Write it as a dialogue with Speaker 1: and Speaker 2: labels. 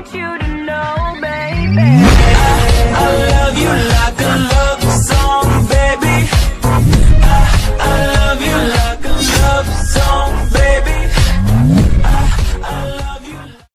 Speaker 1: want you to know, baby.